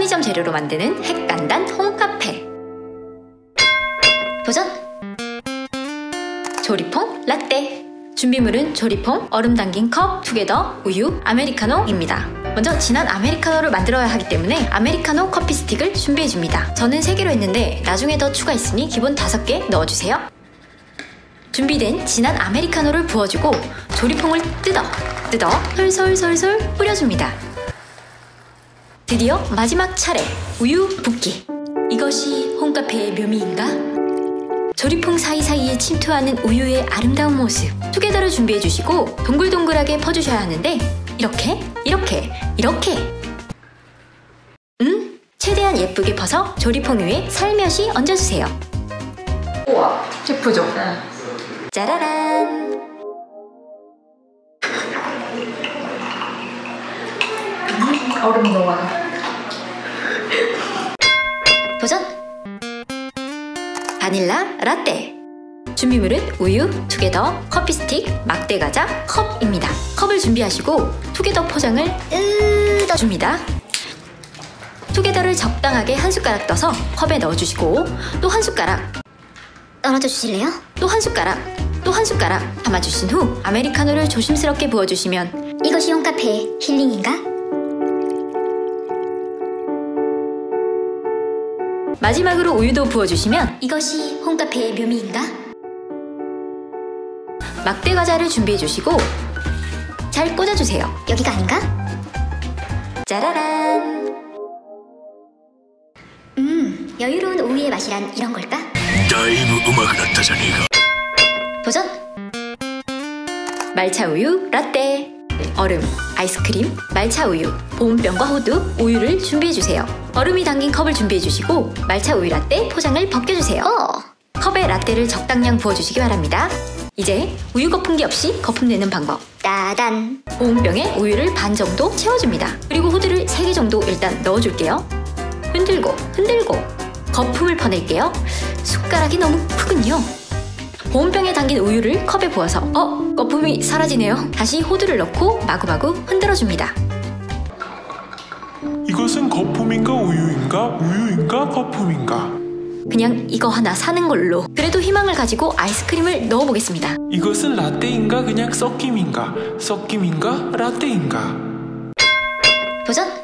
편의점 재료로 만드는 핵간단 홈카페 도전! 죠리퐁 라떼 준비물은 죠리퐁, 얼음 담긴 컵, 투게더, 우유, 아메리카노입니다. 먼저 진한 아메리카노를 만들어야 하기 때문에 아메리카노 커피 스틱을 준비해줍니다. 저는 3개로 했는데 나중에 더 추가했으니 기본 5개 넣어주세요. 준비된 진한 아메리카노를 부어주고 죠리퐁을 뜯어 뜯어 솔솔솔솔 뿌려줍니다. 드디어 마지막 차례 우유 붓기 이것이 홈카페의 묘미인가? 조리퐁 사이사이에 침투하는 우유의 아름다운 모습 투게더를 준비해주시고 동글동글하게 퍼주셔야 하는데 이렇게 이렇게 이렇게 음? 최대한 예쁘게 퍼서 조리퐁 위에 살며시 얹어주세요 우와 예쁘죠? 짜라란 얼음 녹아요 도전! 바닐라 라떼 준비물은 우유, 투게더, 커피 스틱, 막대 과자, 컵입니다. 컵을 준비하시고 투게더 포장을 뜯어줍니다. 투게더를 적당하게 한 숟가락 떠서 컵에 넣어주시고 또 한 숟가락 떨어져 주실래요? 또 한 숟가락 또 한 숟가락 담아주신 후 아메리카노를 조심스럽게 부어주시면 이것이 홈카페의 힐링인가? 마지막으로 우유도 부어주시면 이것이 홈카페의 묘미인가? 막대 과자를 준비해주시고 잘 꽂아주세요. 여기가 아닌가? 짜라란! 음, 여유로운 오후의 맛이란 이런 걸까? 다이브 음악 났다자니가 도전! 말차 우유 라떼 얼음, 아이스크림, 말차 우유, 보온병과 호두, 우유를 준비해주세요. 얼음이 담긴 컵을 준비해주시고 말차 우유 라떼 포장을 벗겨주세요. 어, 컵에 라떼를 적당량 부어주시기 바랍니다. 이제 우유 거품기 없이 거품 내는 방법. 따단. 보온병에 우유를 반 정도 채워줍니다. 그리고 호두를 3개 정도 일단 넣어줄게요. 흔들고 흔들고 거품을 퍼낼게요. 숟가락이 너무 크군요. 보온병에 담긴 우유를 컵에 부어서 어? 거품이 사라지네요. 다시 호두를 넣고 마구마구 흔들어줍니다. 이것은 거품인가 우유인가 우유인가 거품인가 그냥 이거 하나 사는 걸로 그래도 희망을 가지고 아이스크림을 넣어보겠습니다. 이것은 라떼인가 그냥 섞임인가 섞임인가 라떼인가 도전!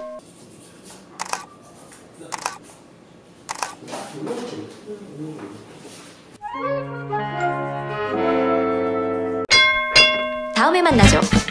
다음에 만나죠.